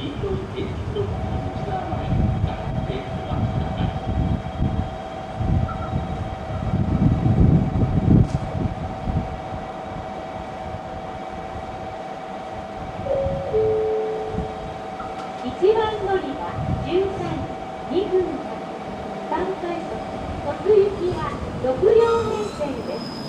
1番乗りは13、2分3、3快速、突撃は6両編成です。